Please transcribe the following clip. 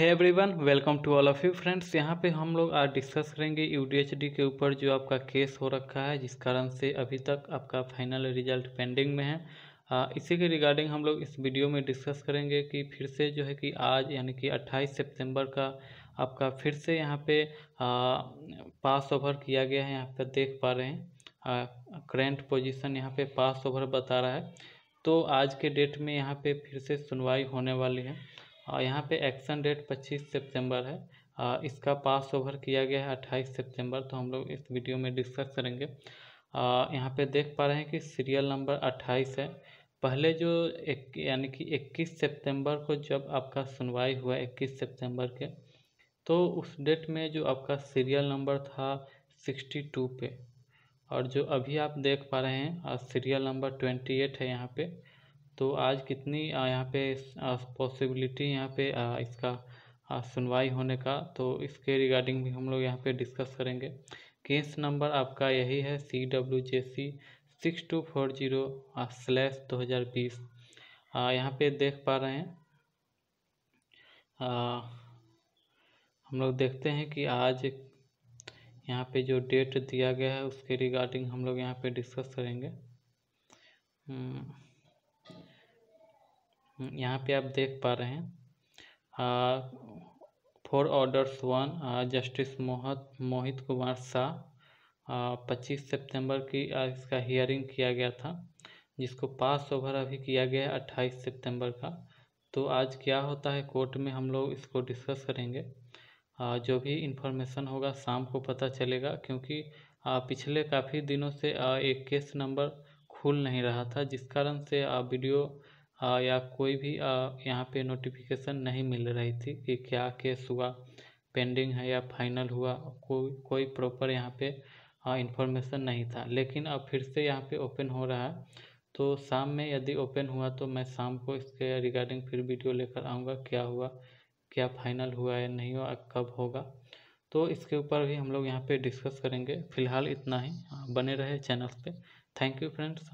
है everyone welcome to all of you friends यहाँ पे हम लोग आज डिस्कस करेंगे यूडीएचडी के ऊपर जो आपका केस हो रखा है जिस कारण से अभी तक आपका फाइनल रिज़ल्ट पेंडिंग में है। आ, इसी के रिगार्डिंग हम लोग इस वीडियो में डिस्कस करेंगे कि फिर से जो है कि आज यानी कि 28 सितंबर का आपका फिर से यहाँ पे पास ओवर किया गया है। यहाँ पर देख पा रहे हैं करेंट पोजीशन यहाँ पे पास ओवर बता रहा है। तो आज के डेट में यहाँ पे फिर से सुनवाई होने वाली है। यहाँ पे एक्शन डेट 25 सितंबर है। आ, इसका पास ओवर किया गया है 28 सितंबर तो हम लोग इस वीडियो में डिस्कस करेंगे। आ, यहाँ पे देख पा रहे हैं कि सीरियल नंबर 28 है। पहले जो एक यानी कि 21 सितंबर को जब आपका सुनवाई हुआ 21 सितंबर के तो उस डेट में जो आपका सीरियल नंबर था 62 पे। और जो अभी आप देख पा रहे हैं सीरियल नंबर 28 है यहाँ पे। तो आज कितनी यहाँ पे पॉसिबिलिटी यहाँ पे इसका सुनवाई होने का तो इसके रिगार्डिंग भी हम लोग यहाँ पे डिस्कस करेंगे। केस नंबर आपका यही है C W J C six two four zero slash दो हज़ार बीस। यहाँ पे देख पा रहे हैं आ, हम लोग देखते हैं कि आज यहाँ पे जो डेट दिया गया है उसके रिगार्डिंग हम लोग यहाँ पे डिस्कस करेंगे। हम्म, यहाँ पे आप देख पा रहे हैं। फोर ऑर्डर्स वन जस्टिस मोहत मोहित कुमार शाह पच्चीस सितंबर की आ, इसका हियरिंग किया गया था जिसको पास ओवर अभी किया गया है अट्ठाईस सितंबर का। तो आज क्या होता है कोर्ट में हम लोग इसको डिस्कस करेंगे। आ, जो भी इन्फॉर्मेशन होगा शाम को पता चलेगा क्योंकि आ, पिछले काफ़ी दिनों से एक केस नंबर खुल नहीं रहा था जिस कारण से वीडियो या कोई भी यहाँ पे नोटिफिकेशन नहीं मिल रही थी कि क्या केस हुआ पेंडिंग है या फाइनल हुआ, कोई कोई प्रॉपर यहाँ पे इंफॉर्मेशन नहीं था। लेकिन अब फिर से यहाँ पे ओपन हो रहा है। तो शाम में यदि ओपन हुआ तो मैं शाम को इसके रिगार्डिंग फिर वीडियो लेकर आऊँगा, क्या हुआ, क्या फाइनल हुआ या नहीं हुआ, कब होगा। तो इसके ऊपर भी हम लोग यहाँ पे डिस्कस करेंगे। फ़िलहाल इतना ही। बने रहे चैनल पे। Thank you friends